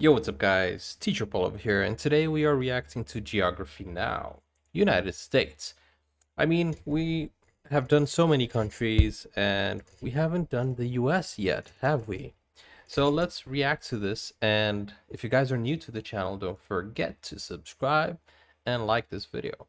Yo, what's up guys? Teacher Paul over here, and today we are reacting to Geography Now, United States. I mean, we have done so many countries, and we haven't done the US yet, have we? So let's react to this, and if you guys are new to the channel, don't forget to subscribe and like this video.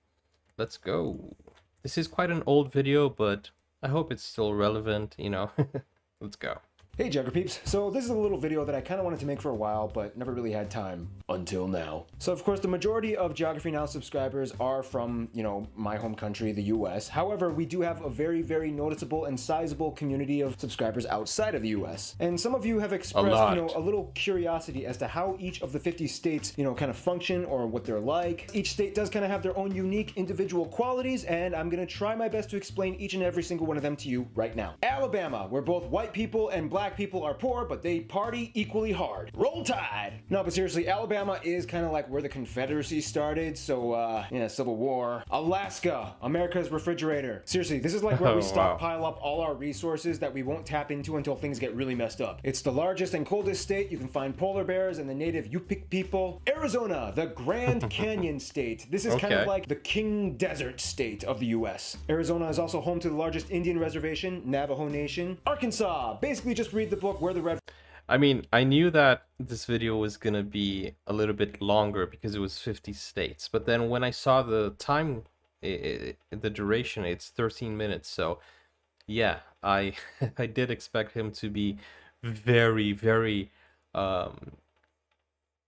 Let's go. This is quite an old video, but I hope it's still relevant, you know. let's go. Hey Geograpeeps, so this is a little video that I kind of wanted to make for a while, but never really had time until now. So of course the majority of Geography Now subscribers are from, you know, my home country, the US. However, we do have a very, very noticeable and sizable community of subscribers outside of the US. And some of you have expressed, you know, a little curiosity as to how each of the 50 states, you know, kind of function or what they're like. Each state does kind of have their own unique individual qualities, and I'm gonna try my best to explain each and every single one of them to you right now. Alabama, where both white people and black black people are poor, but they party equally hard. Roll Tide! No, but seriously, Alabama is kind of like where the Confederacy started, so, uh, yeah, Civil War. Alaska, America's refrigerator. Seriously, this is like where oh, we stockpile wow. up all our resources that we won't tap into until things get really messed up. It's the largest and coldest state. You can find polar bears and the native Yupik people. Arizona, the Grand Canyon state. This is okay. kind of like the King Desert state of the U.S. Arizona is also home to the largest Indian reservation, Navajo Nation. Arkansas, basically just read the book Where the Red. I mean, I knew that this video was gonna be a little bit longer because it was 50 states, but then when I saw the time, it, the duration, it's 13 minutes. So, yeah, I I did expect him to be very, very, um,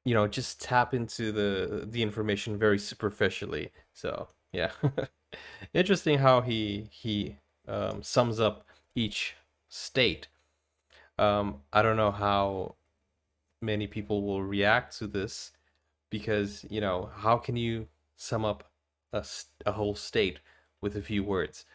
you know, just tap into the the information very superficially. So, yeah, interesting how he he um, sums up each state um, I don't know how many people will react to this because, you know, how can you sum up a, a whole state with a few words?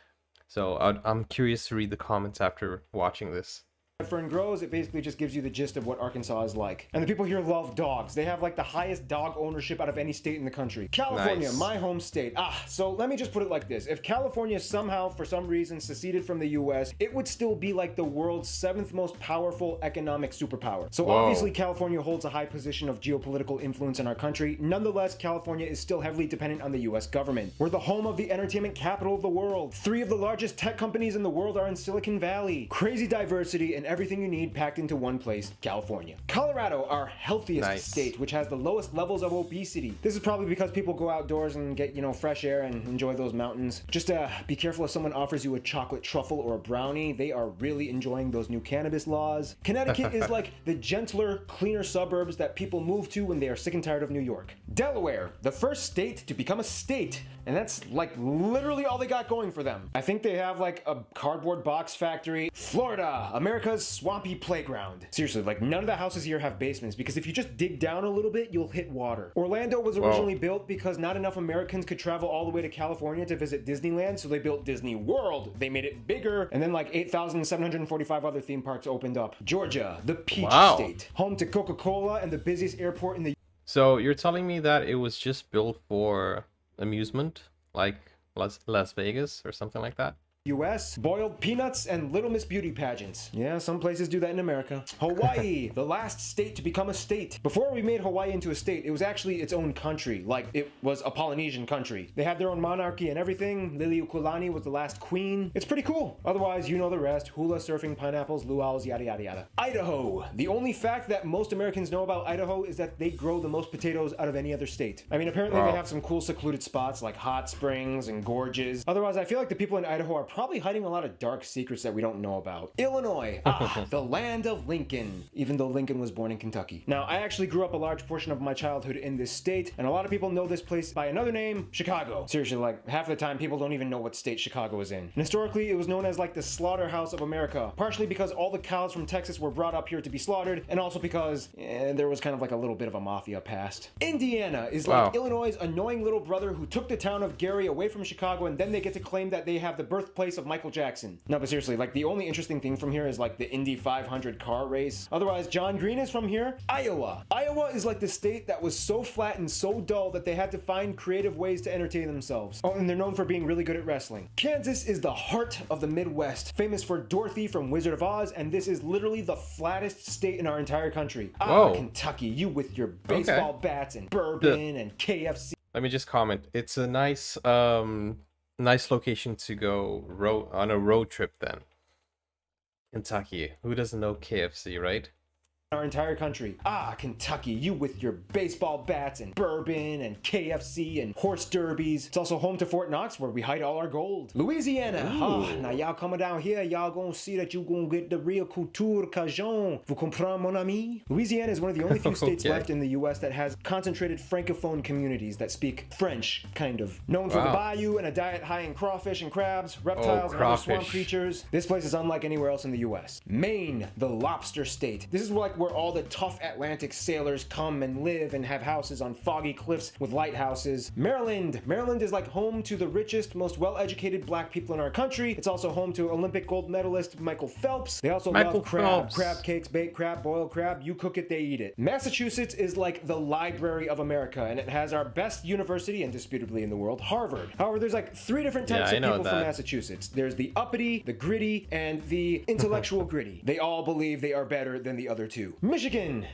So I'm curious to read the comments after watching this. Fern grows, it basically just gives you the gist of what Arkansas is like. And the people here love dogs. They have like the highest dog ownership out of any state in the country. California, nice. my home state. Ah, so let me just put it like this. If California somehow, for some reason, seceded from the US, it would still be like the world's seventh most powerful economic superpower. So Whoa. obviously California holds a high position of geopolitical influence in our country. Nonetheless, California is still heavily dependent on the US government. We're the home of the entertainment capital of the world. Three of the largest tech companies in the world are in Silicon Valley. Crazy diversity and everything you need packed into one place, California. Colorado, our healthiest nice. state, which has the lowest levels of obesity. This is probably because people go outdoors and get, you know, fresh air and enjoy those mountains. Just uh, be careful if someone offers you a chocolate truffle or a brownie. They are really enjoying those new cannabis laws. Connecticut is like the gentler, cleaner suburbs that people move to when they are sick and tired of New York. Delaware, the first state to become a state, and that's like literally all they got going for them. I think they have like a cardboard box factory. Florida, America's swampy playground. Seriously, like none of the houses here have basements because if you just dig down a little bit, you'll hit water. Orlando was originally Whoa. built because not enough Americans could travel all the way to California to visit Disneyland, so they built Disney World. They made it bigger, and then like 8,745 other theme parks opened up. Georgia, the peach wow. state, home to Coca-Cola and the busiest airport in the So you're telling me that it was just built for amusement, like Las, Las Vegas or something like that? US, boiled peanuts, and Little Miss Beauty pageants. Yeah, some places do that in America. Hawaii, the last state to become a state. Before we made Hawaii into a state, it was actually its own country, like it was a Polynesian country. They had their own monarchy and everything. Liliuokalani was the last queen. It's pretty cool. Otherwise, you know the rest. Hula, surfing, pineapples, luau's, yada yada yada. Idaho. The only fact that most Americans know about Idaho is that they grow the most potatoes out of any other state. I mean, apparently wow. they have some cool secluded spots like hot springs and gorges. Otherwise, I feel like the people in Idaho are probably hiding a lot of dark secrets that we don't know about. Illinois, ah, the land of Lincoln, even though Lincoln was born in Kentucky. Now, I actually grew up a large portion of my childhood in this state, and a lot of people know this place by another name, Chicago. Seriously, like half the time people don't even know what state Chicago is in. And historically, it was known as like the slaughterhouse of America, partially because all the cows from Texas were brought up here to be slaughtered, and also because eh, there was kind of like a little bit of a mafia past. Indiana is like wow. Illinois' annoying little brother who took the town of Gary away from Chicago, and then they get to claim that they have the birthplace birthplace of Michael Jackson. No, but seriously, like the only interesting thing from here is like the Indy 500 car race. Otherwise, John Green is from here. Iowa. Iowa is like the state that was so flat and so dull that they had to find creative ways to entertain themselves. Oh, and they're known for being really good at wrestling. Kansas is the heart of the Midwest, famous for Dorothy from Wizard of Oz, and this is literally the flattest state in our entire country. Ah, Kentucky, you with your baseball Okay. bats and bourbon and KFC. Let me just comment. It's a nice, um, nice location to go on a road trip. Then, Kentucky. Who doesn't know KFC, right? Our entire country. Ah, Kentucky, you with your baseball bats and bourbon and KFC and horse derbies. It's also home to Fort Knox where we hide all our gold. Louisiana. Ah, now y'all coming down here, y'all gonna see that you gonna get the real culture Cajun. Vous comprenez, mon ami? Louisiana is one of the only few states Okay. left in the U.S. that has concentrated francophone communities that speak French, kind of. Known for the bayou and a diet high in crawfish and crabs, reptiles, and other swamp creatures. This place is unlike anywhere else in the U.S. Maine, the lobster state. This is like where all the tough Atlantic sailors come and live and have houses on foggy cliffs with lighthouses. Maryland. Maryland is like home to the richest, most well-educated black people in our country. It's also home to Olympic gold medalist Michael Phelps. They also Michael love crab, Phelps. crab cakes, baked crab, boiled crab. You cook it, they eat it. Massachusetts is like the library of America, and it has our best university, indisputably in the world, Harvard. However, there's like three different types I of people from. Massachusetts. There's the uppity, the gritty, and the intellectual gritty. They all believe they are better than the other two. Michigan.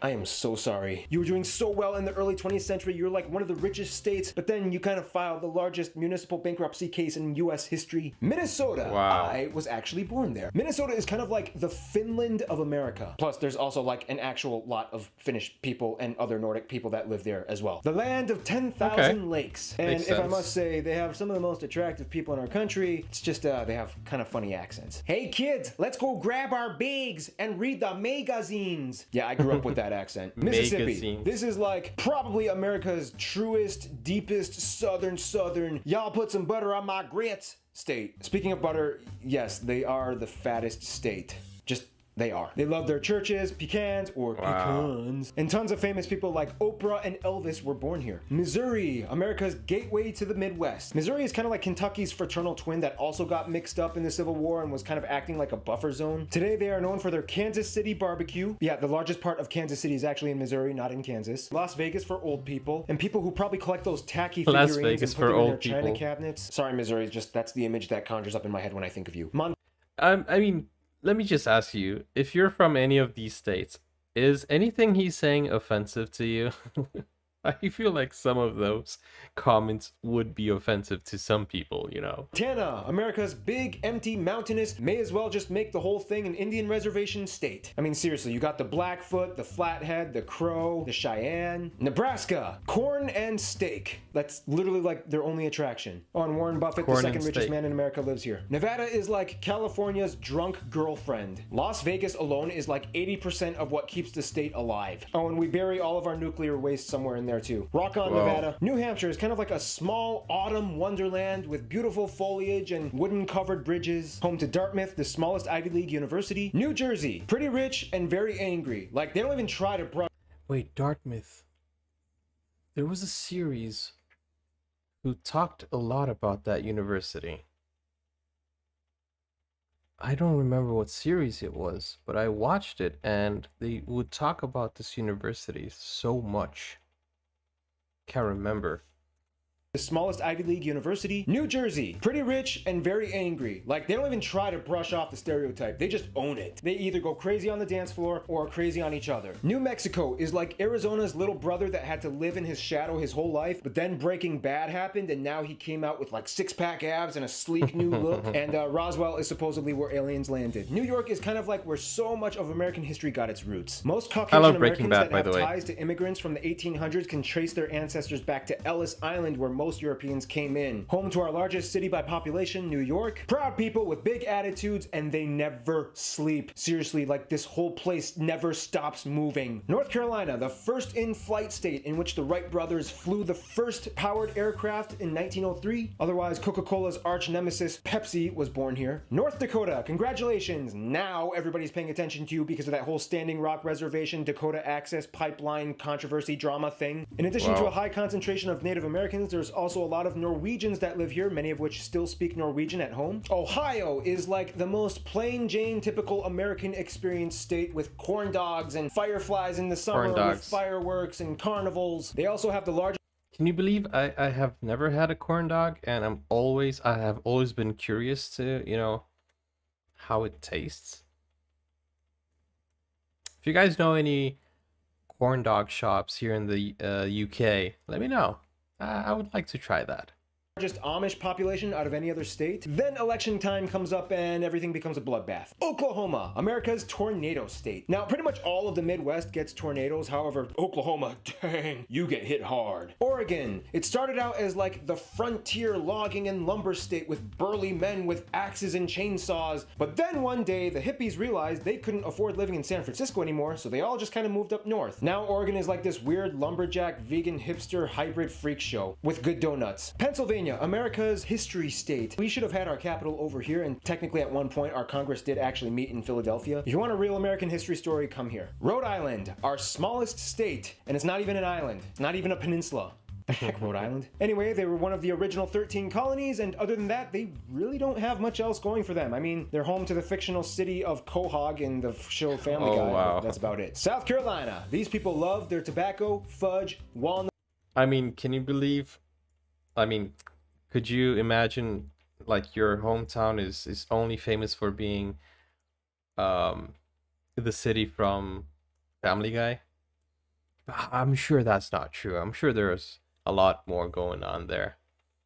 I am so sorry. You were doing so well in the early 20th century. You're like one of the richest states, but then you kind of filed the largest municipal bankruptcy case in US history. Minnesota. Wow. I was actually born there. Minnesota is kind of like the Finland of America. Plus, there's also like an actual lot of Finnish people and other Nordic people that live there as well. The land of 10,000 Okay. lakes. And Makes if I must say, they have some of the most attractive people in our country. It's just uh, they have kind of funny accents. Hey kids, let's go grab our bags and read the magazines. Yeah, I grew up with that accent. Mississippi. This is like probably America's truest, deepest southern southern. Y'all put some butter on my grits state. Speaking of butter, yes, they are the fattest state. They are. They love their churches, pecans or pecans, and tons of famous people like Oprah and Elvis were born here. Missouri, America's gateway to the Midwest. Missouri is kind of like Kentucky's fraternal twin that also got mixed up in the Civil War and was kind of acting like a buffer zone. Today they are known for their Kansas City barbecue. Yeah, the largest part of Kansas City is actually in Missouri, not in Kansas. Las Vegas for old people and people who probably collect those tacky figurines Las Vegas and put for them in their old china cabinets. Sorry, Missouri, just that's the image that conjures up in my head when I think of you. Mon- Um, I mean, let me just ask you: if you're from any of these states, is anything he's saying offensive to you? I feel like some of those comments would be offensive to some people. You know. Tana, America's big, empty, mountainous, may as well just make the whole thing an Indian reservation state. I mean, seriously, you got the Blackfoot, the Flathead, the Crow, the Cheyenne. Nebraska, corn and steak. That's literally like their only attraction. Oh, and Warren Buffett, Corn the second richest steak. man in America, lives here. Nevada is like California's drunk girlfriend. Las Vegas alone is like 80% of what keeps the state alive. Oh, and we bury all of our nuclear waste somewhere in there too. Rock on, Whoa. Nevada. New Hampshire is kind of like a small autumn wonderland with beautiful foliage and wooden covered bridges. Home to Dartmouth, the smallest Ivy League university. New Jersey, pretty rich and very angry. Like, they don't even try to brush Wait, Dartmouth. There was a series who talked a lot about that university. I don't remember what series it was, but I watched it and they would talk about this university so much. Can't remember. The smallest Ivy League university, New Jersey. Pretty rich and very angry. Like, they don't even try to brush off the stereotype, they just own it. They either go crazy on the dance floor or crazy on each other. New Mexico is like Arizona's little brother that had to live in his shadow his whole life, but then Breaking Bad happened, and now he came out with like six pack abs and a sleek new look. and uh, Roswell is supposedly where aliens landed. New York is kind of like where so much of American history got its roots. Most Caucasian Americans Bad, that by have the way. ties to immigrants from the 1800s can trace their ancestors back to Ellis Island, where most Europeans came in. Home to our largest city by population, New York. Proud people with big attitudes, and they never sleep. Seriously, like this whole place never stops moving. North Carolina, the first in flight state in which the Wright brothers flew the first powered aircraft in 1903. Otherwise, Coca Cola's arch nemesis, Pepsi, was born here. North Dakota, congratulations. Now everybody's paying attention to you because of that whole Standing Rock Reservation, Dakota Access Pipeline controversy drama thing. In addition to a high concentration of Native Americans, there's there's also a lot of Norwegians that live here, many of which still speak Norwegian at home. Ohio is like the most plain Jane typical American experience state with corn dogs and fireflies in the summer with fireworks and carnivals. They also have the largest can you believe I, I have never had a corn dog and I'm always I have always been curious to, you know, how it tastes? If you guys know any corn dog shops here in the uh, UK, let me know. I would like to try that largest Amish population out of any other state. Then election time comes up and everything becomes a bloodbath. Oklahoma, America's tornado state. Now, pretty much all of the Midwest gets tornadoes. However, Oklahoma, dang, you get hit hard. Oregon, it started out as like the frontier logging and lumber state with burly men with axes and chainsaws. But then one day, the hippies realized they couldn't afford living in San Francisco anymore, so they all just kind of moved up north. Now Oregon is like this weird lumberjack, vegan, hipster, hybrid freak show with good donuts. Pennsylvania Pennsylvania, America's history state. We should have had our capital over here, and technically at one point our Congress did actually meet in Philadelphia. If you want a real American history story, come here. Rhode Island, our smallest state, and it's not even an island, not even a peninsula. The heck, Rhode Island. Anyway, they were one of the original 13 colonies, and other than that, they really don't have much else going for them. I mean, they're home to the fictional city of Quahog in the show Family oh, Guy. Wow. That's about it. South Carolina. These people love their tobacco, fudge, walnut. I mean, can you believe? I mean, could you imagine like your hometown is is only famous for being um the city from Family Guy? I'm sure that's not true. I'm sure there's a lot more going on there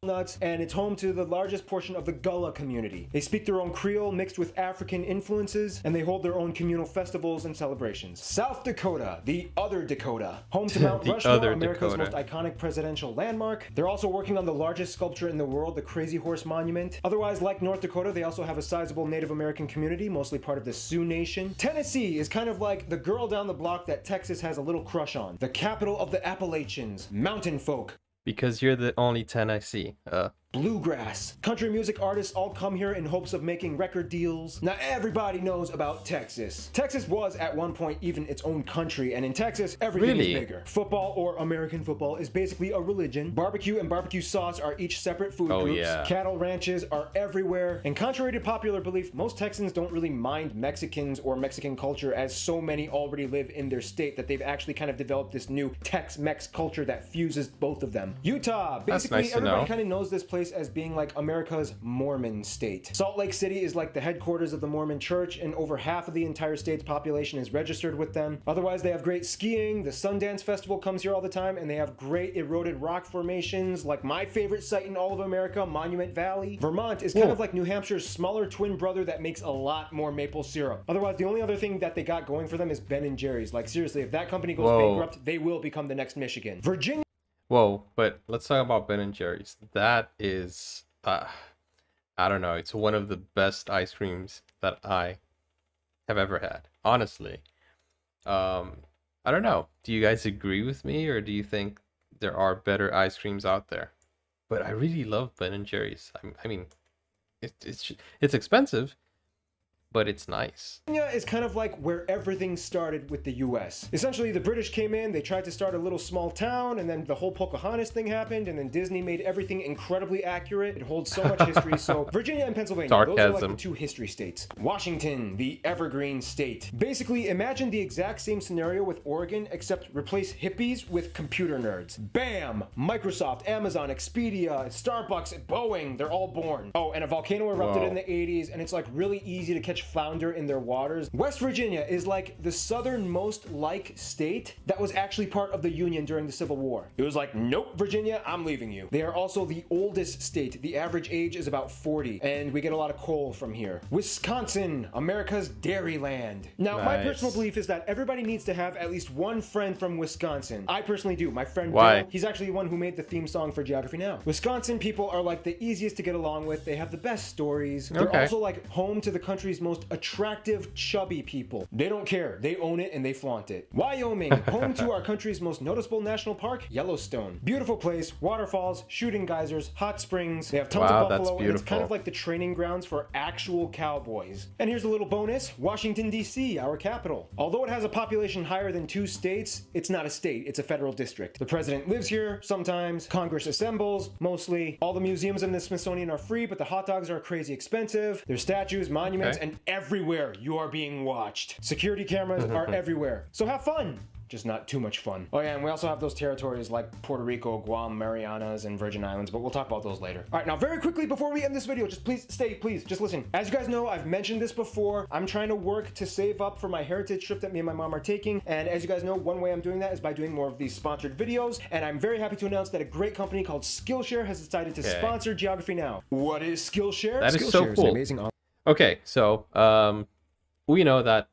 nuts, and it's home to the largest portion of the Gullah community. They speak their own Creole mixed with African influences, and they hold their own communal festivals and celebrations. South Dakota, the other Dakota, home to Mount Rushmore, America's Dakota. most iconic presidential landmark. They're also working on the largest sculpture in the world, the Crazy Horse Monument. Otherwise, like North Dakota, they also have a sizable Native American community, mostly part of the Sioux Nation. Tennessee is kind of like the girl down the block that Texas has a little crush on. The capital of the Appalachians, mountain folk, because you're the only 10 I see. Uh, bluegrass. Country music artists all come here in hopes of making record deals. Now everybody knows about Texas. Texas was at one point even its own country, and in Texas, everything really? is bigger. Football or American football is basically a religion. Barbecue and barbecue sauce are each separate food oh, groups. Yeah. Cattle ranches are everywhere. And contrary to popular belief, most Texans don't really mind Mexicans or Mexican culture as so many already live in their state that they've actually kind of developed this new Tex-Mex culture that fuses both of them. Utah, basically nice everybody kind of knows this place place as being like America's Mormon state. Salt Lake City is like the headquarters of the Mormon church, and over half of the entire state's population is registered with them. Otherwise, they have great skiing. The Sundance Festival comes here all the time, and they have great eroded rock formations, like my favorite site in all of America, Monument Valley. Vermont is kind Whoa. of like New Hampshire's smaller twin brother that makes a lot more maple syrup. Otherwise, the only other thing that they got going for them is Ben and Jerry's. Like seriously, if that company goes Whoa. bankrupt, they will become the next Michigan. Virginia Whoa, but let's talk about Ben and Jerry's. That is, uh, I don't know. It's one of the best ice creams that I have ever had. Honestly, um, I don't know. Do you guys agree with me, or do you think there are better ice creams out there? But I really love Ben and Jerry's. I, I mean, it, it's it's expensive, but it's nice. Virginia is kind of like where everything started with the US. Essentially, the British came in, they tried to start a little small town, and then the whole Pocahontas thing happened, and then Disney made everything incredibly accurate. It holds so much history. So Virginia and Pennsylvania, Sarcasm. those are like the two history states. Washington, the evergreen state. Basically, imagine the exact same scenario with Oregon, except replace hippies with computer nerds. Bam! Microsoft, Amazon, Expedia, Starbucks, Boeing, they're all born. Oh, and a volcano erupted Whoa. in the 80s, and it's like really easy to catch flounder in their waters. West Virginia is like the southernmost like state that was actually part of the Union during the Civil War. It was like, nope, Virginia, I'm leaving you. They are also the oldest state. The average age is about 40, and we get a lot of coal from here. Wisconsin, America's dairy land. Now, nice. my personal belief is that everybody needs to have at least one friend from Wisconsin. I personally do. My friend Why? Bill, he's actually the one who made the theme song for Geography Now. Wisconsin people are like the easiest to get along with. They have the best stories. They're okay. also like home to the country's most most attractive, chubby people. They don't care. They own it and they flaunt it. Wyoming, home to our country's most noticeable national park, Yellowstone. Beautiful place, waterfalls, shooting geysers, hot springs. They have tons wow, of buffalo, and it's kind of like the training grounds for actual cowboys. And here's a little bonus, Washington, D.C., our capital. Although it has a population higher than two states, it's not a state, it's a federal district. The president lives here sometimes, Congress assembles, mostly. All the museums in the Smithsonian are free, but the hot dogs are crazy expensive. There's statues, monuments, okay. and everywhere you are being watched. Security cameras are everywhere. So have fun just not too much fun. Oh yeah, and we also have those territories like Puerto Rico, Guam, Marianas, and Virgin Islands, but we'll talk about those later. All right, now very quickly before we end this video, just please stay, please, just listen. As you guys know, I've mentioned this before. I'm trying to work to save up for my heritage trip that me and my mom are taking. And as you guys know, one way I'm doing that is by doing more of these sponsored videos. And I'm very happy to announce that a great company called Skillshare has decided to okay. sponsor Geography Now. What is Skillshare? That is Skillshare so cool. Is amazing. Okay, so um, we know that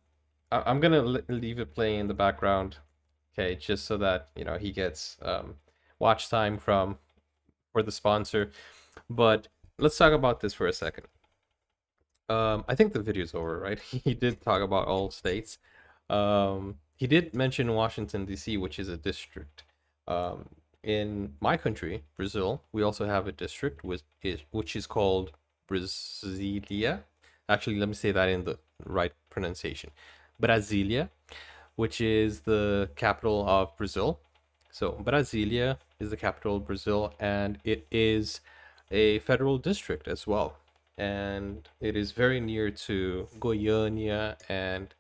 I'm gonna leave it playing in the background okay just so that you know he gets um, watch time from for the sponsor. But let's talk about this for a second. Um, i think the video's over right? He did talk about all states. Um, he did mention washington dc which is a district. Um, in my country brazil we also have a district which is which is called brasilia actually let me say that in the right pronunciation brasilia which is the capital of Brazil. So Brasilia is the capital of Brazil, and it is a federal district as well. And it is very near to Goiânia, and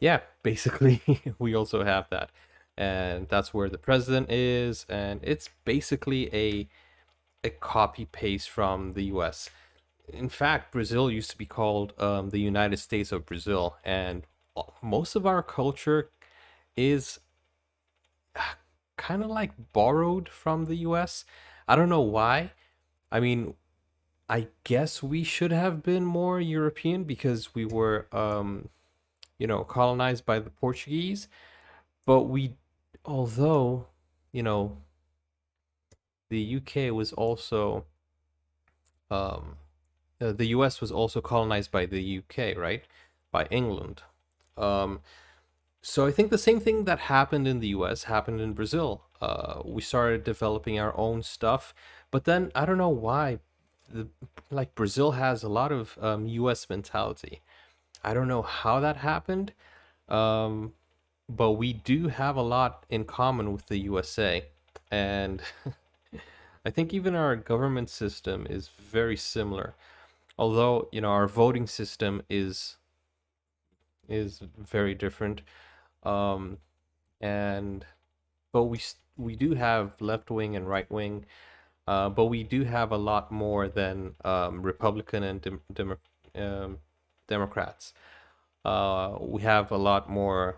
yeah, basically we also have that. And that's where the president is, and it's basically a a copy paste from the US. In fact, Brazil used to be called um, the United States of Brazil, and most of our culture is kind of like borrowed from the US. I don't know why. I mean, I guess we should have been more European because we were, um, you know, colonized by the Portuguese. But we, although, you know, the UK was also, um, uh, the US was also colonized by the UK, right? By England. Um, so I think the same thing that happened in the US happened in Brazil. Uh, we started developing our own stuff, but then I don't know why, the, like Brazil has a lot of um, US mentality. I don't know how that happened, um, but we do have a lot in common with the USA. And I think even our government system is very similar. Although, you know, our voting system is is very different um, and but we we do have left wing and right wing, uh, but we do have a lot more than um, Republican and dem- dem- um, Democrats. Uh, we have a lot more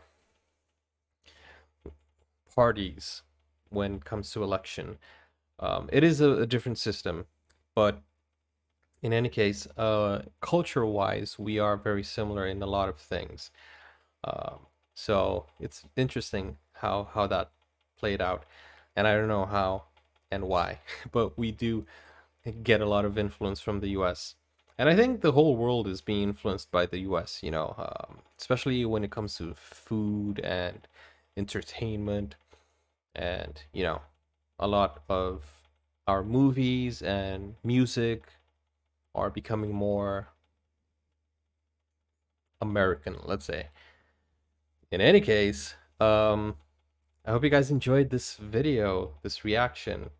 parties when it comes to election. Um, it is a, a, different system, but in any case, uh, culture-wise, we are very similar in a lot of things. Um, so it's interesting how how that played out, and I don't know how and why, but we do get a lot of influence from the U.S. And I think the whole world is being influenced by the U.S. You know, um, especially when it comes to food and entertainment, and you know, a lot of our movies and music are becoming more American, let's say in any case, um, I hope you guys enjoyed this video, this reaction.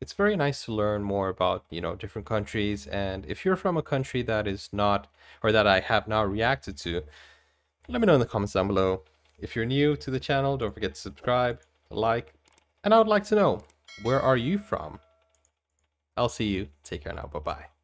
It's very nice to learn more about, you know, different countries. And if you're from a country that is not, or that I have not reacted to, let me know in the comments down below. If you're new to the channel, don't forget to subscribe, like, and I would like to know, where are you from? I'll see you. Take care now. Bye-bye.